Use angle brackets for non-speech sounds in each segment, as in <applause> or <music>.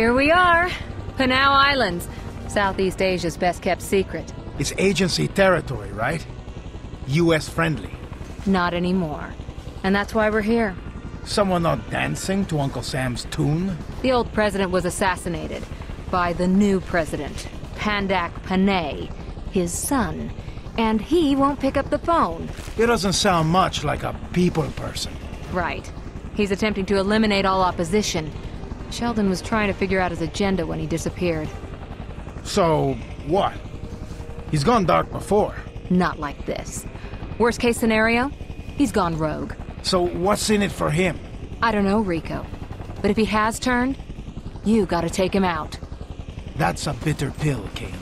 Here we are. Panau Islands. Southeast Asia's best kept secret. It's agency territory, right? US friendly. Not anymore. And that's why we're here. Someone not dancing to Uncle Sam's tune? The old president was assassinated by the new president, Pandak Panay, his son. And he won't pick up the phone. It doesn't sound much like a people person. Right. He's attempting to eliminate all opposition. Sheldon was trying to figure out his agenda when he disappeared. So, what? He's gone dark before. Not like this. Worst case scenario, he's gone rogue. So what's in it for him? I don't know, Rico. But if he has turned, you gotta take him out. That's a bitter pill, Kane.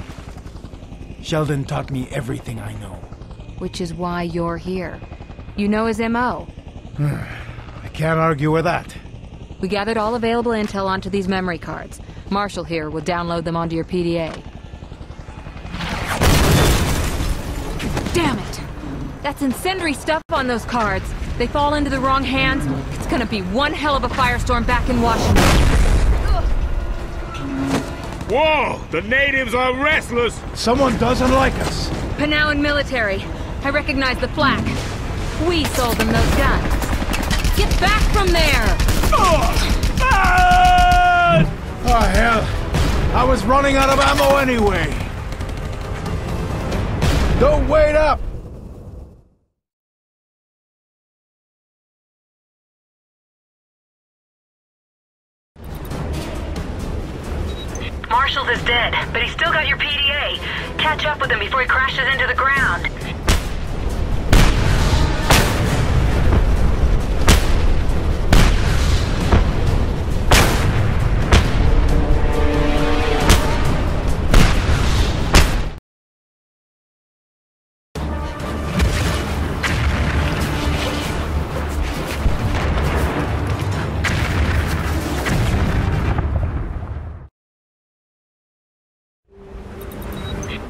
Sheldon taught me everything I know. Which is why you're here. You know his M.O. <sighs> I can't argue with that. We gathered all available intel onto these memory cards. Marshall here will download them onto your PDA. Damn it! That's incendiary stuff on those cards. They fall into the wrong hands. It's gonna be one hell of a firestorm back in Washington. Whoa! The natives are restless! Someone doesn't like us. Panauan military. I recognize the flak. We sold them those guns. Get back from there! Oh, hell. I was running out of ammo anyway. Don't wait up! Marshall's is dead, but he's still got your PDA. Catch up with him before he crashes into the ground.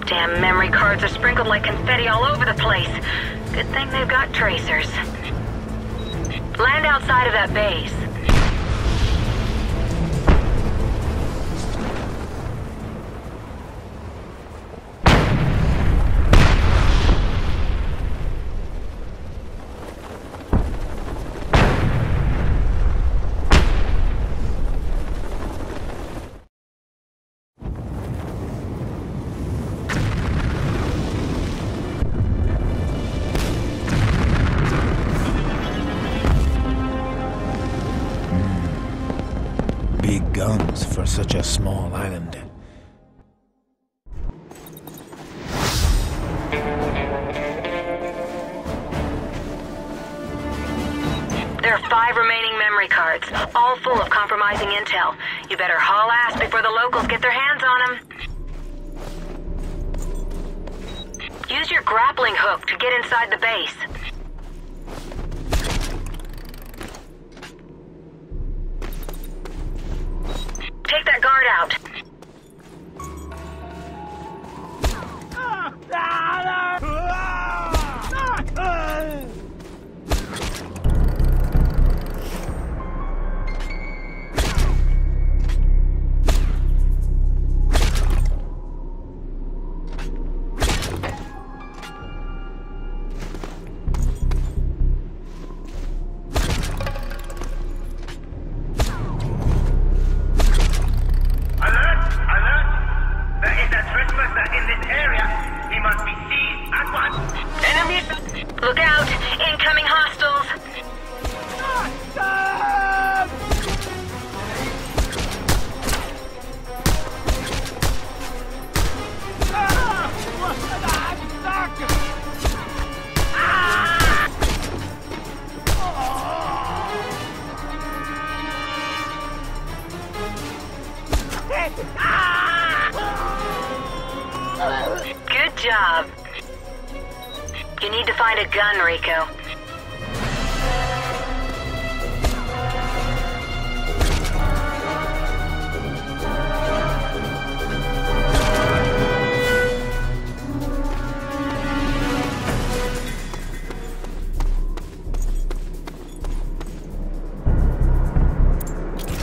Damn memory cards are sprinkled like confetti all over the place. Good thing they've got tracers. Land outside of that base.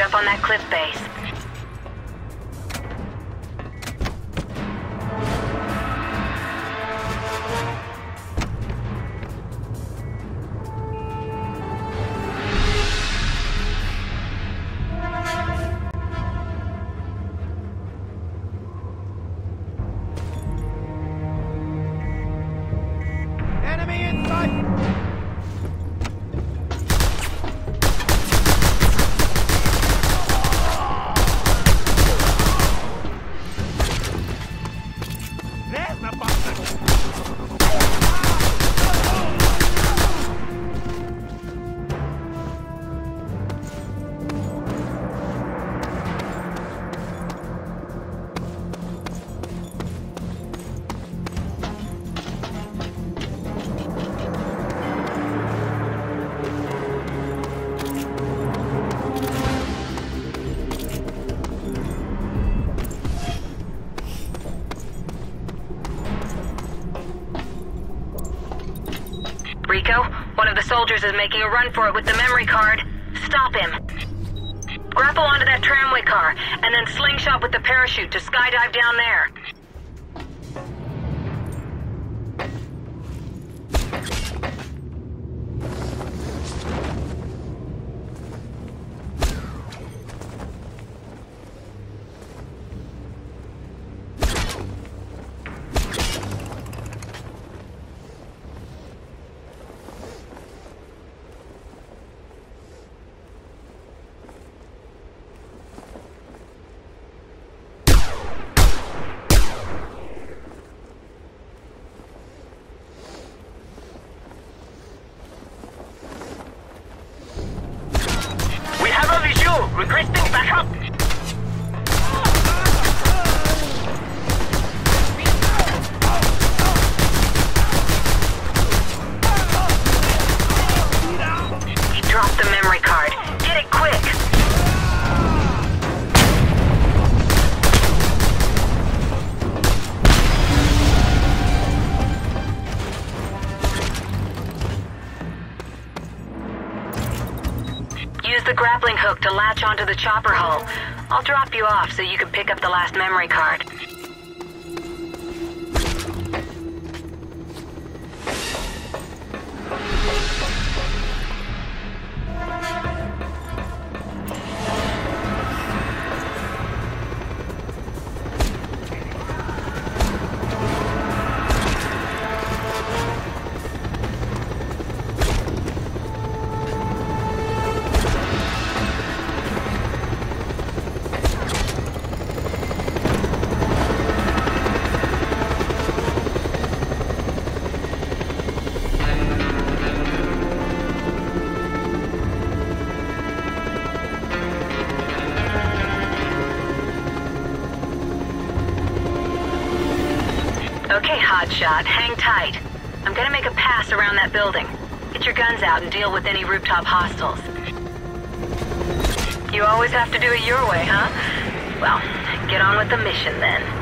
Up on that cliff base. Rico, one of the soldiers is making a run for it with the memory card. Stop him. Grapple onto that tramway car, and then slingshot with the parachute to skydive down there. Use the grappling hook to latch onto the chopper hull. I'll drop you off so you can pick up the last memory card. Hang tight. I'm gonna make a pass around that building. Get your guns out and deal with any rooftop hostiles. You always have to do it your way, huh? Well, get on with the mission then.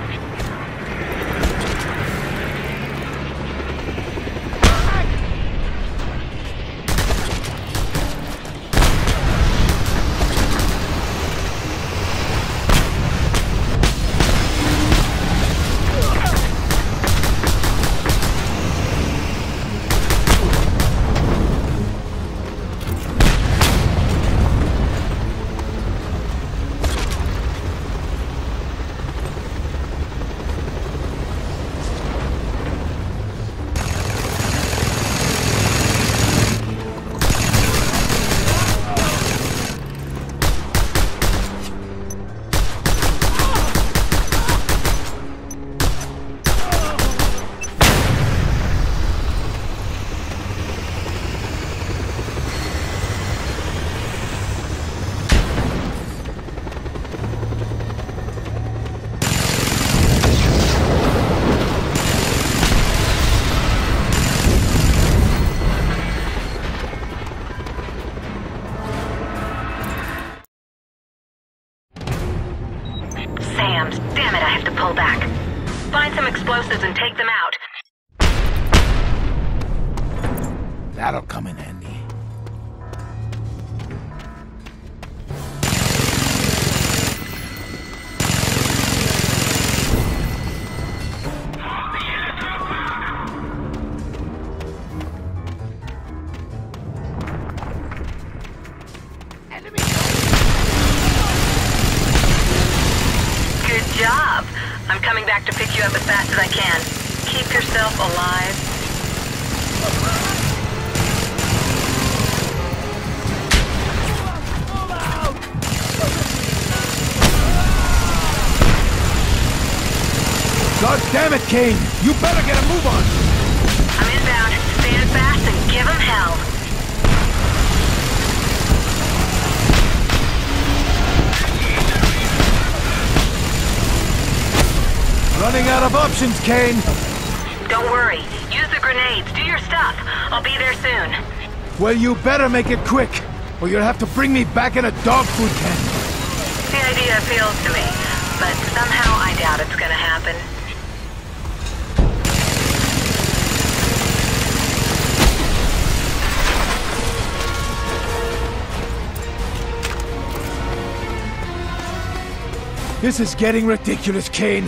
Kane! You better get a move on! I'm inbound. Stand fast and give 'em hell. Running out of options, Kane! Don't worry. Use the grenades. Do your stuff. I'll be there soon. Well, you better make it quick, or you'll have to bring me back in a dog food can. The idea appeals to me, but somehow I doubt it's gonna happen. This is getting ridiculous, Kane.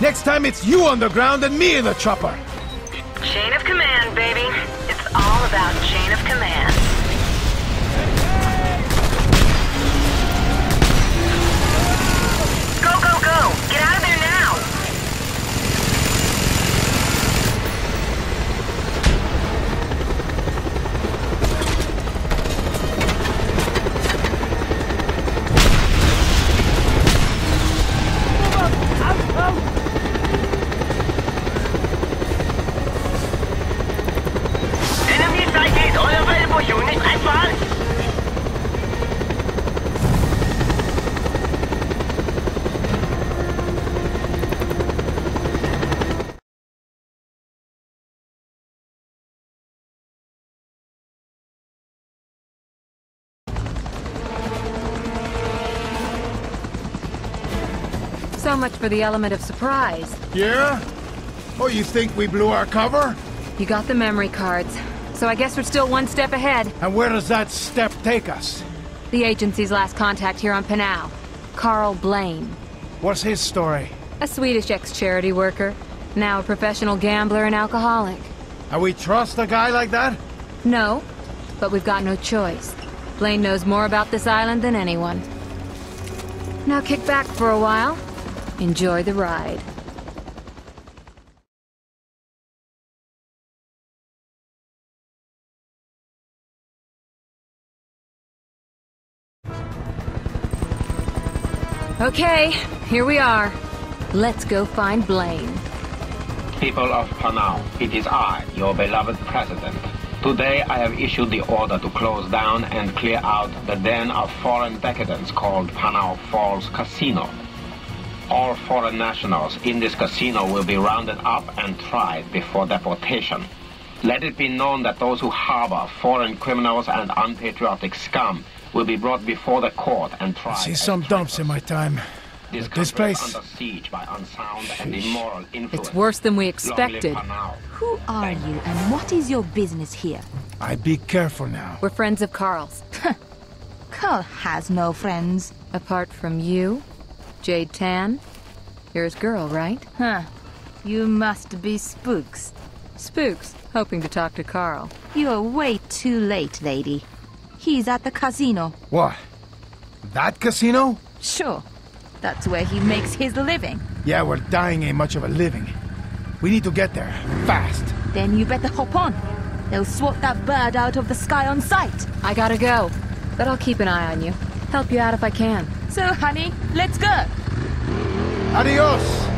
Next time it's you on the ground and me in the chopper. For the element of surprise. Yeah? Oh, you think we blew our cover? You got the memory cards, so I guess we're still one step ahead. And where does that step take us? The agency's last contact here on Panau. Karl Blaine. What's his story? A Swedish ex-charity worker. Now a professional gambler and alcoholic. And we trust a guy like that? No, but we've got no choice. Blaine knows more about this island than anyone. Now kick back for a while. Enjoy the ride. Okay, here we are. Let's go find Blaine. People of Panau, it is I, your beloved president. Today I have issued the order to close down and clear out the den of foreign decadence called Panau Falls Casino. All foreign nationals in this casino will be rounded up and tried before deportation. Let it be known that those who harbor foreign criminals and unpatriotic scum will be brought before the court and tried. See as some dumps in my time. This, But this country is place... under siege by unsound and immoral influence. It's worse than we expected. Who are you and what is your business here? I'd be careful now. We're friends of Karl's. Carl has no friends. Apart from you, Jade Tan, you're his girl, right? Huh. You must be spooks. Spooks, hoping to talk to Karl. You're way too late, lady. He's at the casino. What? That casino? Sure. That's where he makes his living. Yeah, we're dying ain't much of a living. We need to get there. Fast. Then you better hop on. They'll swat that bird out of the sky on sight. I gotta go, but I'll keep an eye on you. Help you out if I can. So, honey, let's go. Adios!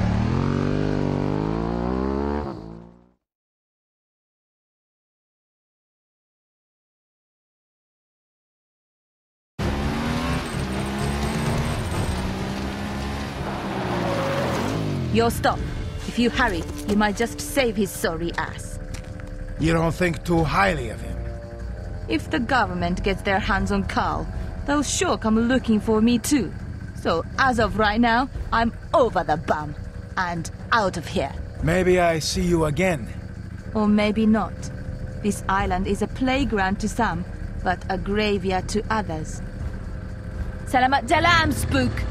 You'll stop. If you hurry, you might just save his sorry ass. You don't think too highly of him. If the government gets their hands on Karl, they'll sure come looking for me too. So, as of right now, I'm over the bum. And out of here. Maybe I see you again. Or maybe not. This island is a playground to some, but a graveyard to others. Selamat jalan, spook!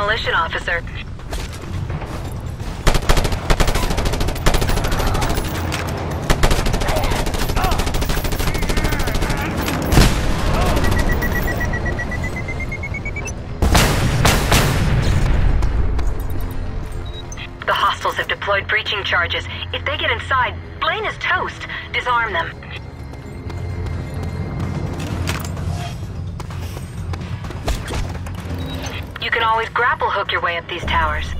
Demolition officer. Always grapple hook your way up these towers.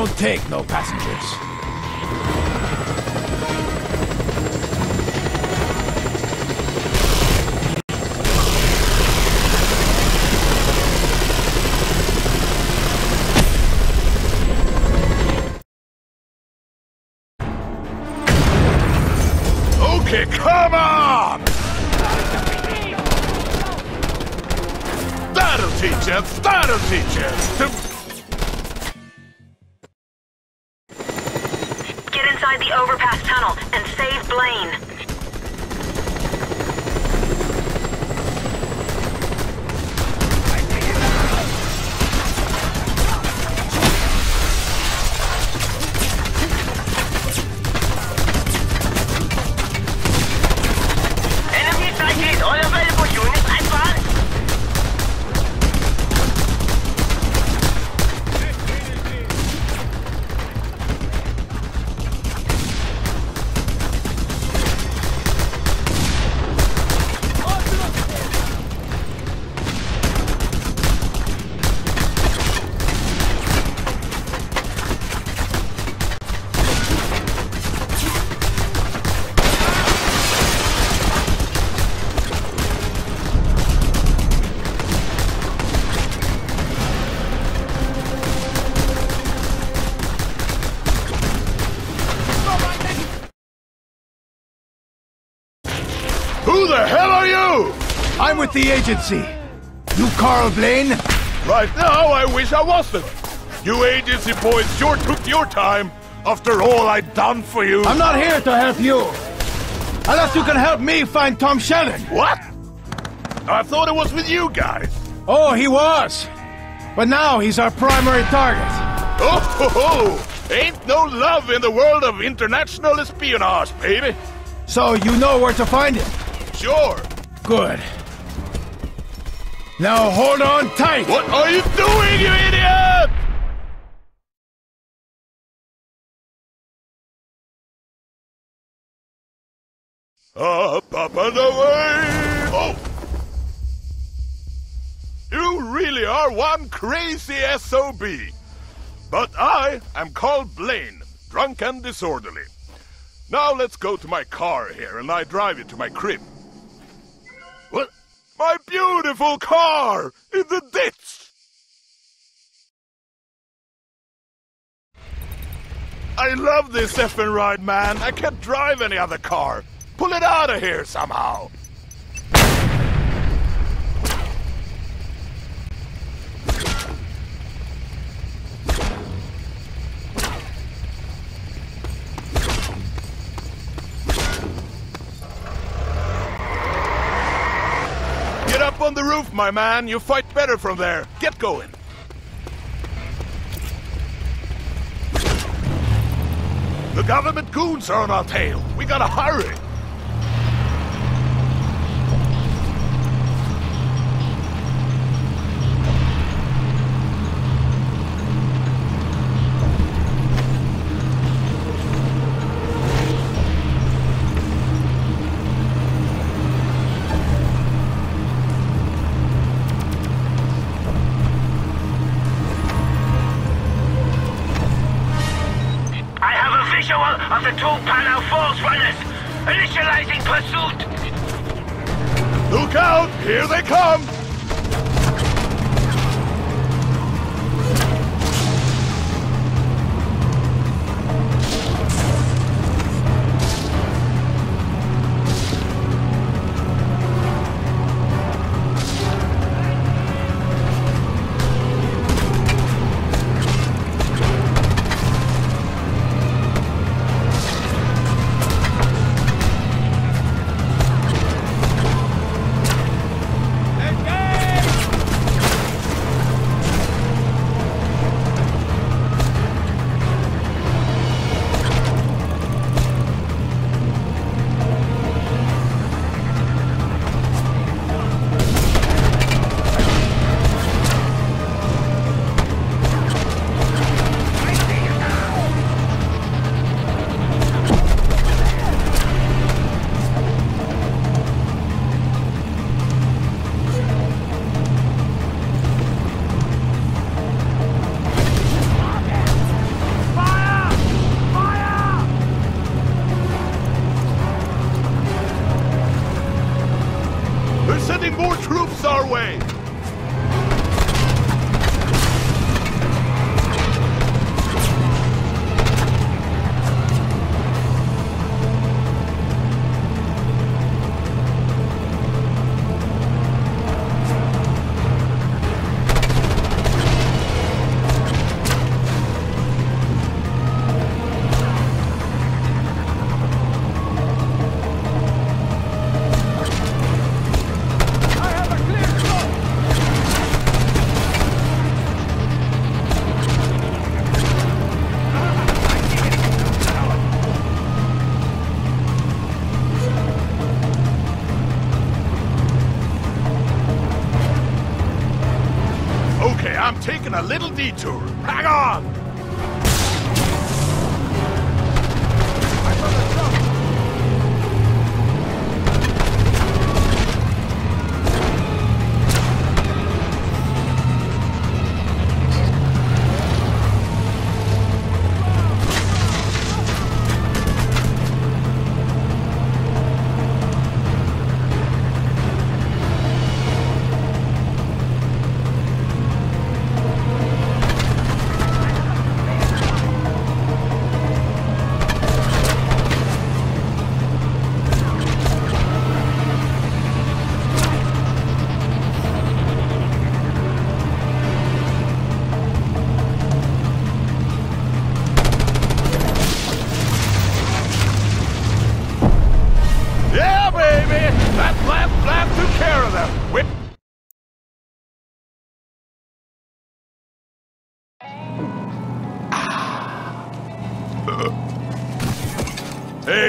Don't take no passengers. Okay, come on! That'll teach you! That'll teach you! To inside the overpass tunnel and save Blaine. I'm the agency. You Karl Blaine? Right now, I wish I wasn't. You agency boys sure took your time after all I'd done for you. I'm not here to help you. Unless you can help me find Tom Sheldon. What? I thought it was with you guys. Oh, he was. But now he's our primary target. Oh, ho, <laughs> ho. ain't no love in the world of international espionage, baby. So you know where to find him. Sure. Good. Now hold on tight. What are you doing, you idiot? Up, up, and away! Oh! You really are one crazy SOB. But I am called Blaine, drunk and disorderly. Now let's go to my car here and I drive you to my crib. My beautiful car! In the ditch! I love this effing ride, man. I can't drive any other car. Pull it out of here somehow. On the roof, my man. You fight better from there. Get going. The government goons are on our tail. We gotta hurry. Little detour.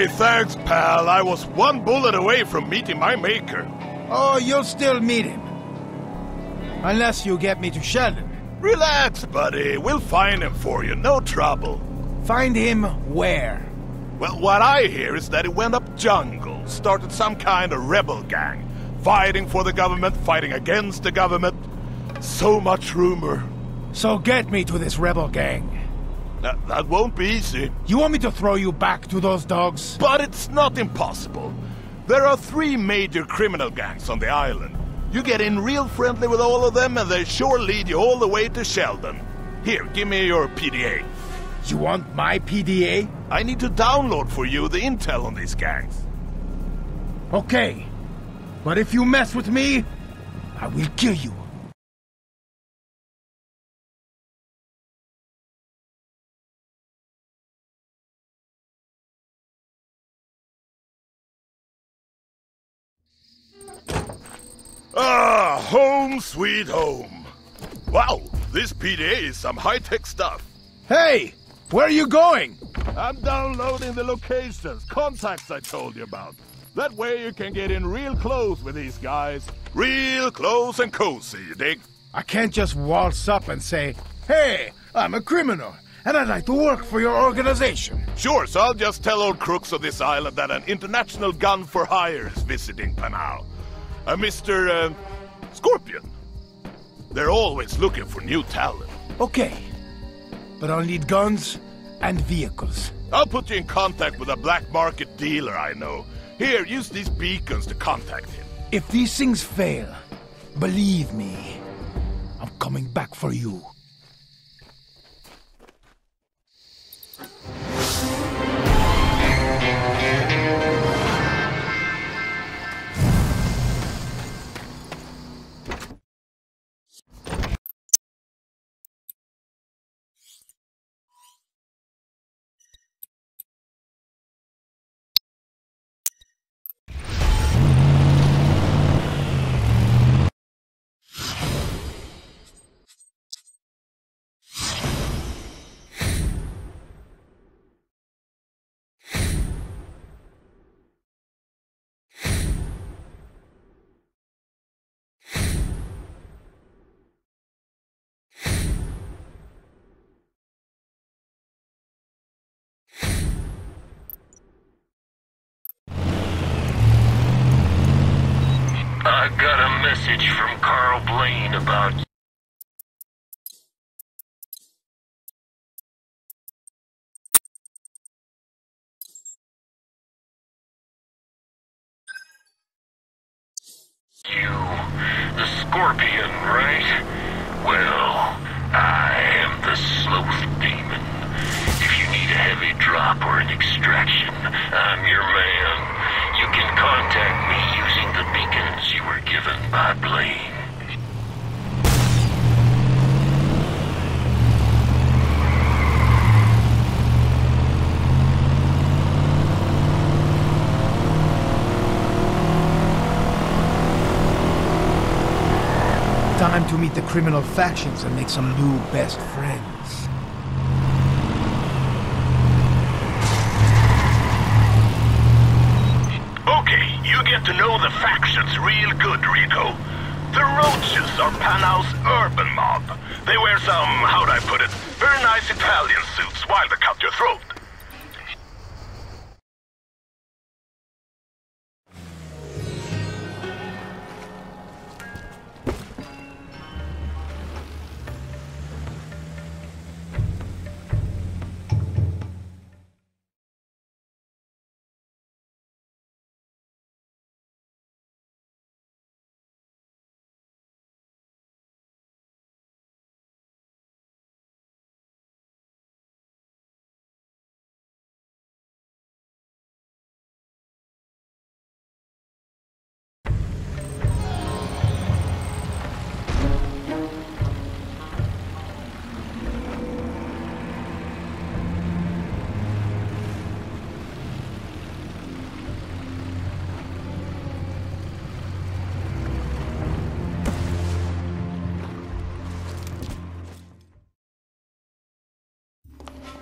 Hey, thanks, pal. I was one bullet away from meeting my maker. Oh, you'll still meet him. Unless you get me to Sheldon. Relax, buddy. We'll find him for you. No trouble. Find him where? Well, what I hear is that he went up jungle, started some kind of rebel gang, fighting for the government, fighting against the government. So much rumor. So get me to this rebel gang. That, that won't be easy, You want me to throw you back to those dogs? but it's not impossible. There are three major criminal gangs on the island. You get in real friendly with all of them, and they sure lead you all the way to Sheldon. Here, give me your PDA. You want my PDA? I need to download for you the intel on these gangs. Okay. But if you mess with me, I will kill you. Ah, home sweet home. Wow, this PDA is some high-tech stuff. Hey! Where are you going? I'm downloading the locations, contacts I told you about. That way you can get in real close with these guys. Real close and cozy, you dig? I can't just waltz up and say, Hey, I'm a criminal, and I'd like to work for your organization. Sure, so I'll just tell old crooks of this island that an international gun for hire is visiting Panau. A Mr. Uh, Scorpio. They're always looking for new talent. Okay. But I'll need guns and vehicles. I'll put you in contact with a black market dealer I know. Here, use these beacons to contact him. If these things fail, believe me, I'm coming back for you. I got a message from Karl Blaine about You, the Scorpio, right? Well, I am the sloth demon. If you need a heavy drop or an extraction, I'm your man. You can contact me beacons you were given by Blaine. Time to meet the criminal factions and make some new best friends. Okay, you get to know the factions real good, Rico. The Roaches are Panau's urban mob. They wear some, how'd I put it, very nice Italian suits while they cut your throat.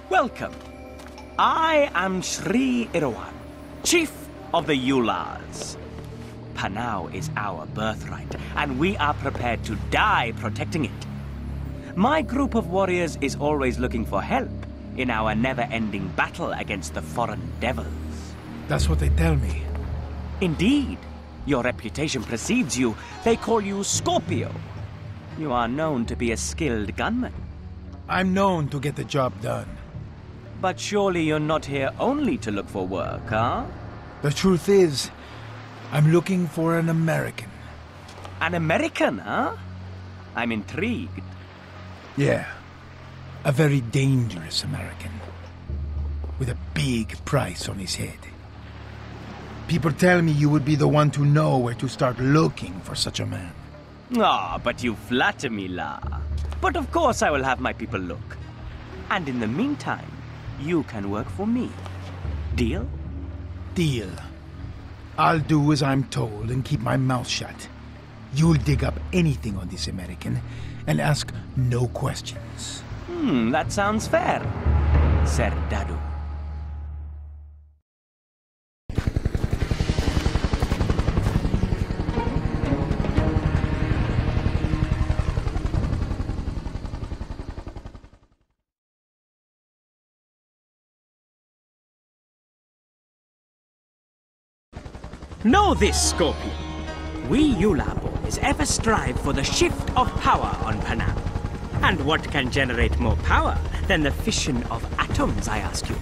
Welcome. I am Sri Irawan, Chief of the Ulars. Panau is our birthright, and we are prepared to die protecting it. My group of warriors is always looking for help in our never-ending battle against the foreign devils. That's what they tell me. Indeed. Your reputation precedes you. They call you Scorpio. You are known to be a skilled gunman. I'm known to get the job done. But surely you're not here only to look for work, huh? The truth is, I'm looking for an American. An American, huh? I'm intrigued. Yeah. A very dangerous American. With a big price on his head. People tell me you would be the one to know where to start looking for such a man. Ah, but you flatter me, La. But of course I will have my people look. And in the meantime, you can work for me. Deal? Deal. I'll do as I'm told and keep my mouth shut. You'll dig up anything on this American and ask no questions. Hmm, that sounds fair. Ser Know this, Scorpio. We Ular boys ever strive for the shift of power on Panau. And what can generate more power than the fission of atoms, I ask you?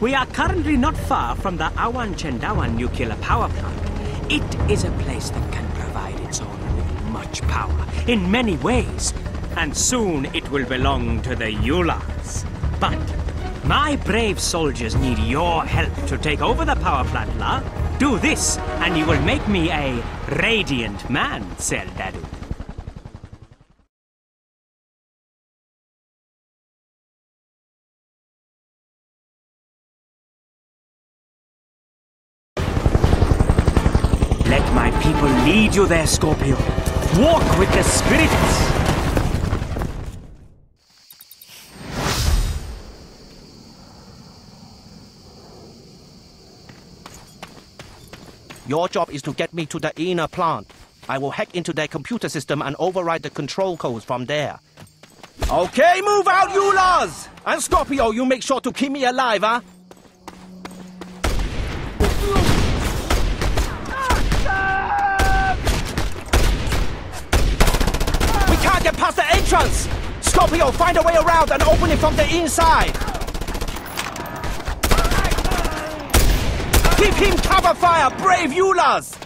We are currently not far from the Awan Cendawan nuclear power plant. It is a place that can provide its own with much power in many ways. And soon it will belong to the Ulars. But my brave soldiers need your help to take over the power plant, La. Do this, and you will make me a radiant man, Sel Dadu. Let my people lead you there, Scorpio. Walk with the spirits. Your job is to get me to the inner plant. I will hack into their computer system and override the control codes from there. Okay, move out, you! And Scorpio, you make sure to keep me alive, huh? We can't get past the entrance! Scorpio, find a way around and open it from the inside! Keep him cover fire, brave Ulars!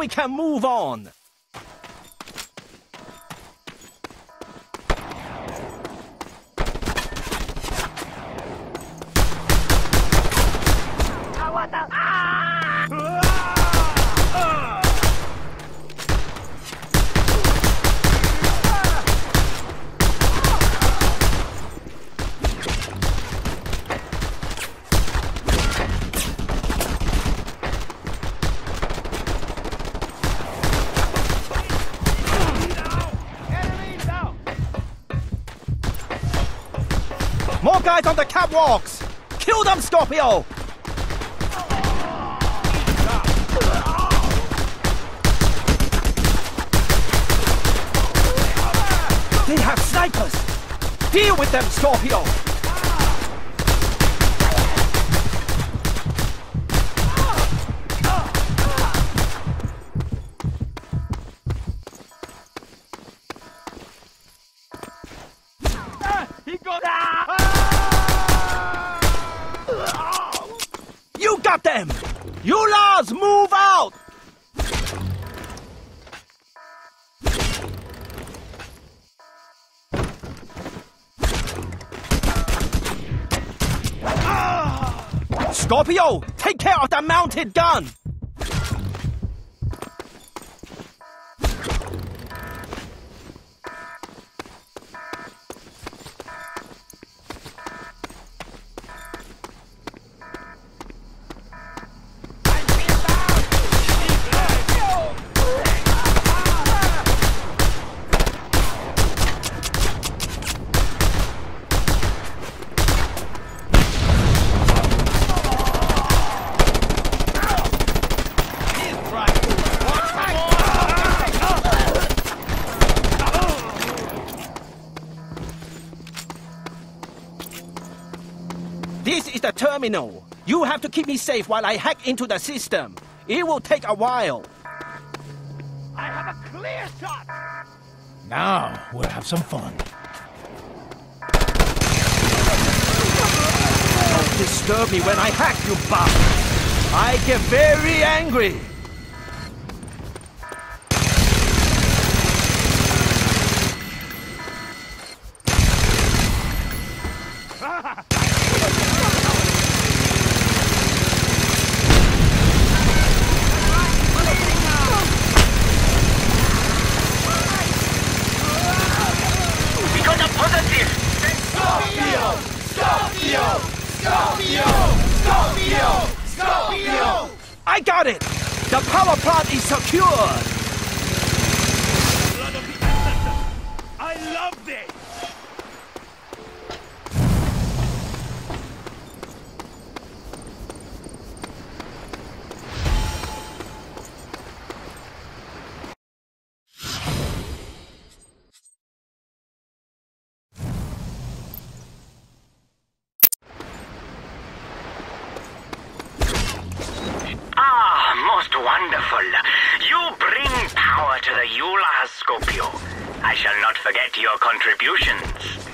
We can move on. On! Kill them, Scorpio! They have snipers! Deal with them, Scorpio! Got them! Ulars, move out! Ah! Scorpio, take care of the mounted gun! Terminal. You have to keep me safe while I hack into the system. It will take a while. I have a clear shot! Now we'll have some fun. Don't disturb me when I hack, you bastard! I get very angry! We got a positive! Scorpio! Scorpio! Scorpio! Scorpio! Scorpio! I got it! The power plant your contributions.